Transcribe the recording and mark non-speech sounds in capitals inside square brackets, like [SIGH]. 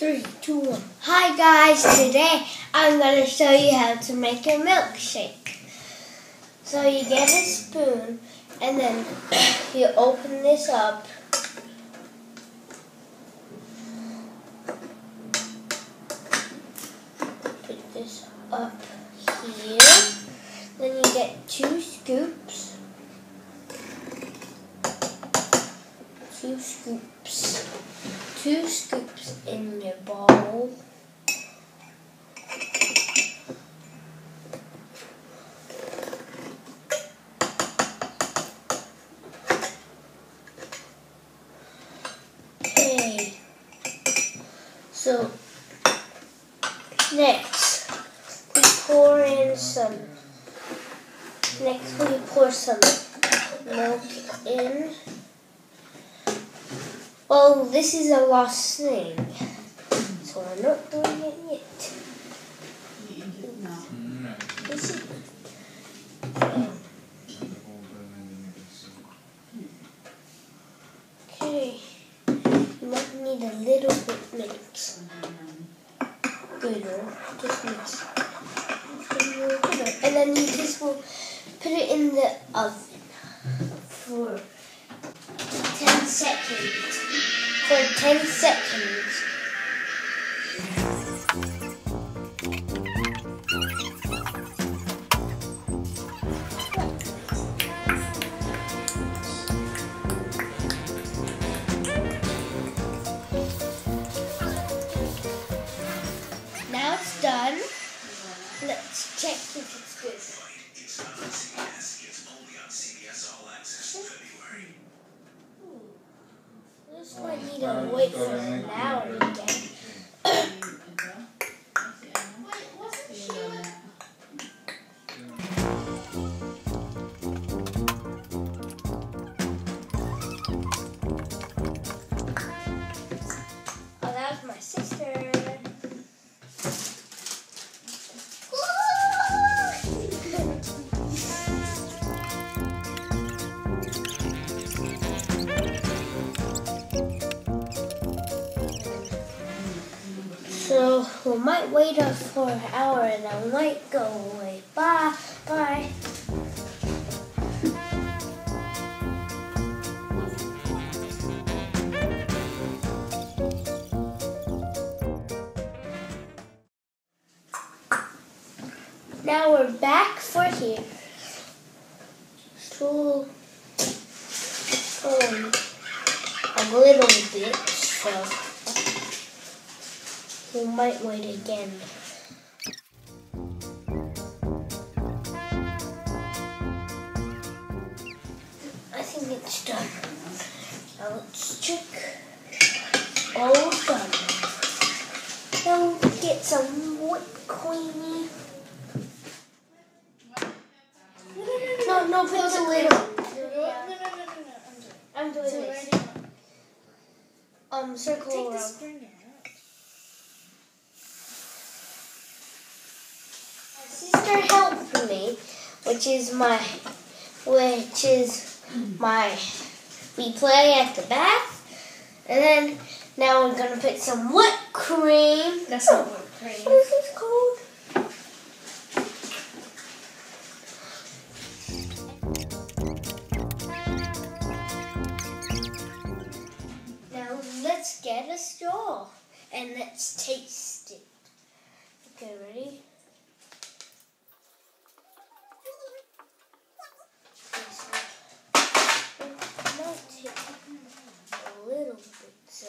Three, two, one. Hi guys, today I'm going to show you how to make a milkshake. So you get a spoon and then [COUGHS] you open this up. Put this up here. Then you get two scoops. Two scoops two scoops in your bowl. Okay. So next we pour in some next we pour some milk in. Well, this is a last thing, so I'm not doing it yet. Okay, you might need a little bit mix. Gooder, just mix. And then you just will put it in the oven for 10 seconds. For 10 seconds. To wait for an hour again. We might wait up for an hour and I might go away. Bye. Bye. Now we're back for here. So, um, a little bit, so we might wait again. I think it's done. Now let's check. All done. Now get some whipped creamy. No, no, put a little. I'm doing this. Um, circle around. Sister helped me, which is my, which is my, we play at the bath, and then now we're gonna put some whipped cream. That's not whipped oh, cream. What is this called? Now let's get a straw and let's taste it. Okay, ready? so.